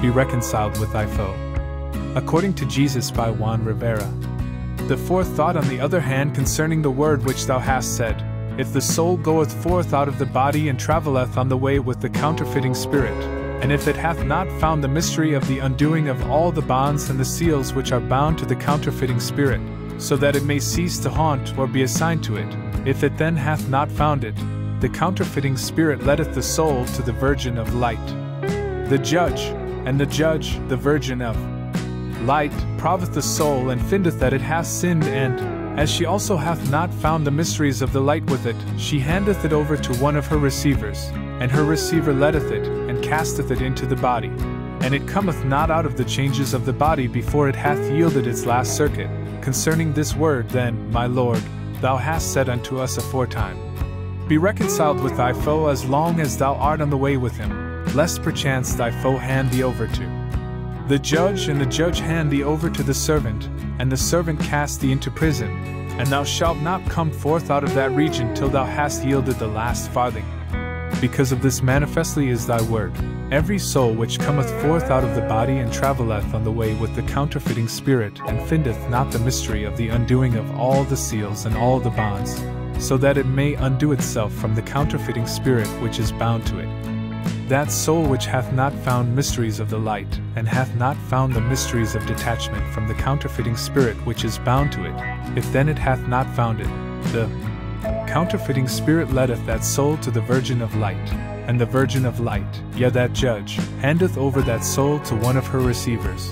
be reconciled with thy foe. According to Jesus by Juan Rivera. The fourth thought, on the other hand, concerning the word which thou hast said, if the soul goeth forth out of the body and travelleth on the way with the counterfeiting spirit, and if it hath not found the mystery of the undoing of all the bonds and the seals which are bound to the counterfeiting spirit, so that it may cease to haunt or be assigned to it, if it then hath not found it, the counterfeiting spirit letteth the soul to the virgin of light. The judge, and the judge, the virgin of light, proveth the soul and findeth that it hath sinned, and, as she also hath not found the mysteries of the light with it, she handeth it over to one of her receivers, and her receiver letteth it, and casteth it into the body. And it cometh not out of the changes of the body before it hath yielded its last circuit. Concerning this word, then, my Lord, thou hast said unto us aforetime Be reconciled with thy foe as long as thou art on the way with him, lest perchance thy foe hand thee over to the judge and the judge hand thee over to the servant, and the servant cast thee into prison, and thou shalt not come forth out of that region till thou hast yielded the last farthing. Because of this manifestly is thy word. Every soul which cometh forth out of the body and travelleth on the way with the counterfeiting spirit, and findeth not the mystery of the undoing of all the seals and all the bonds, so that it may undo itself from the counterfeiting spirit which is bound to it that soul which hath not found mysteries of the light, and hath not found the mysteries of detachment from the counterfeiting spirit which is bound to it, if then it hath not found it, the counterfeiting spirit letteth that soul to the Virgin of Light, and the Virgin of Light, yea, that judge, handeth over that soul to one of her receivers,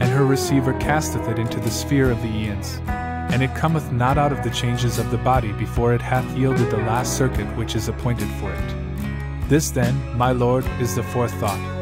and her receiver casteth it into the sphere of the aeons. And it cometh not out of the changes of the body before it hath yielded the last circuit which is appointed for it. This, then, my Lord, is the fourth thought.